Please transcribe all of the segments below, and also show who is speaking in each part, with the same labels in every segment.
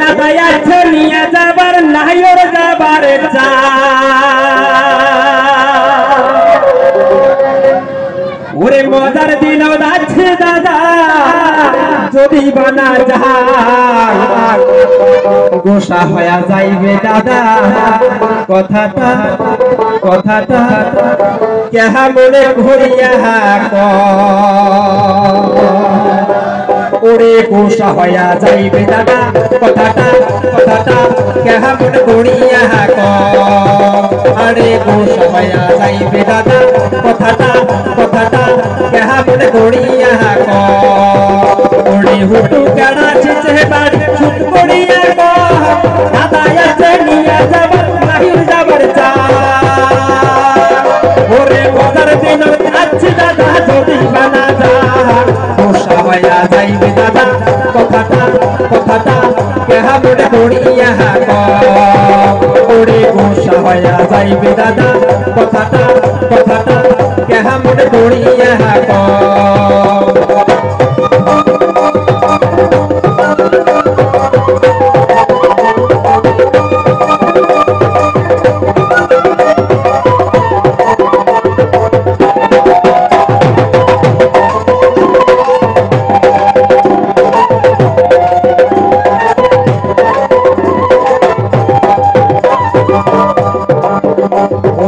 Speaker 1: দাদাই আছে নিয়ে যাবার নাই ওর যাবার ওরে মজার দিন যাচ্ছে দাদা, যদি বানা যায় গোসা হয়ে যাইবে দাদা, কথাটা কথাটা কেহা মনে ঘুরিয়া কয়। ওরে গোসা হইয়া যাইবে দাদা কথাটা কথাটা কেমন গড়িয়া ক আরে গোসা হইয়া যাইবে দাদা কথাটা কথাটা কেমন গড়িয়া ক ওরে হুটু কেনা চিচে বাড়ি ছুট কথাটা কেহা মনে করিয়া ওরে গোসা হইয়া যাইবে দাদা কথাটা কথাটা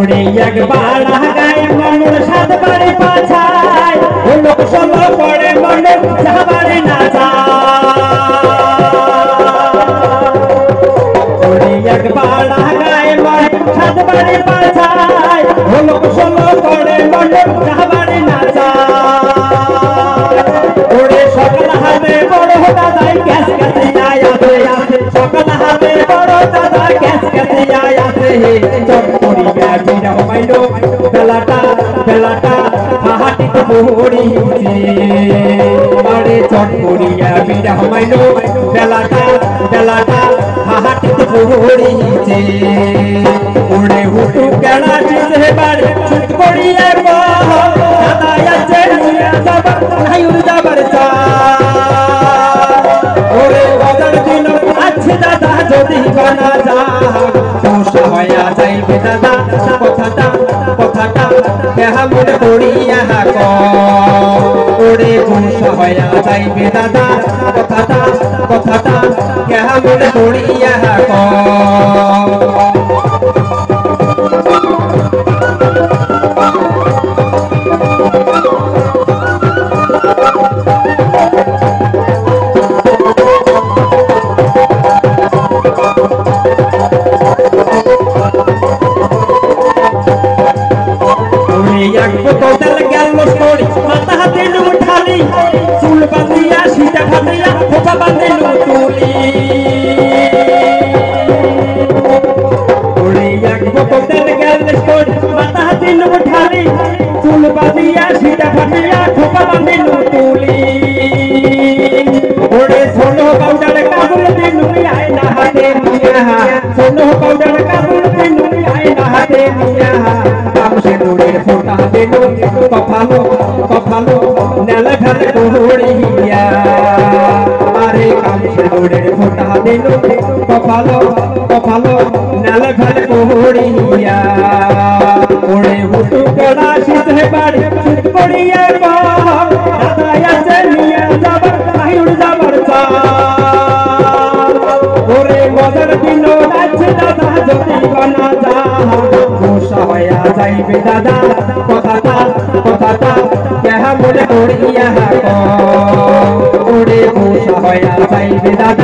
Speaker 1: ওরে একবার গায় মনুর সাত বাড়ি পাছায়। ও লোক সঙ্গ পড়ে মনে যাবারে না ওরে একবার যদি বানা যা দোষা হইয়া যাইবে দাদা কথাটা কথাটা কেহা মনে করিয়া ক ওরে দোষা হইয়া যাইবে দাদা কথাটা কথাটা কেহা মনে করিয়া ক মাথা হাতে উঠালি চুল বাঁধিয়া সিটা ফাটিয়া খোপা বাঁধিল তুলি। চুল বাঁধিয়া সিটা ফাটিয়া খোপা বাঁধিল তুলি। ওরে সোনো পাউডার কাবুল দিনুই আয় না হাতে মিয়া। সোনো পাউডার কাবুল দিনুই আয় না হাতে মিয়া। কামসে নুরের ফোটা দিনু কফালো দিনু কফালো কফালো নেল ঘরে কোহড়িয়া ওরে হুটু কড়া শীতে বাড়ি ছুট পড়িয়া কহ দাদা আছে নিয়ে যাবার নাহিউর যাবার চা ওরে মজার দিন আছে দাদা, যদি বানা যা। গোসা হইয়া যাইবে দাদা, কথাটা কথাটা কেহা মনে করিয়া ক গোসা হইয়া যাইবে দাদা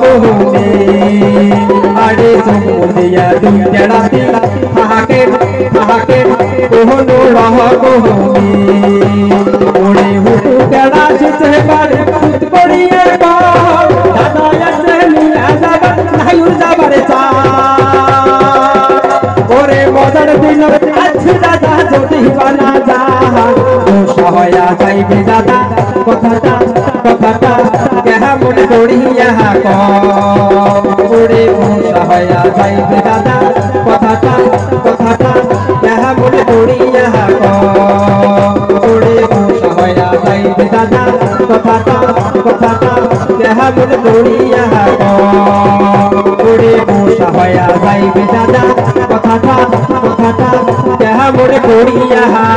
Speaker 1: কোহনে আরে চোখ দিয়া দুইটা তাহাকে তাহাকে কোহনো রহ ওরে হুটু কেড়া যেতে পারে কেমন করিয়া ক ওরে ও সহায়া যাইবে দাদা, কথাটা কথাটা কেমন করিয়া ক ওরে ও সহায়া যাইবে দাদা, কথাটা কথাটা কেমন করিয়া ক ওরে ও সহায়া যাইবে দাদা, কথাটা কথাটা কেমন করিয়া ক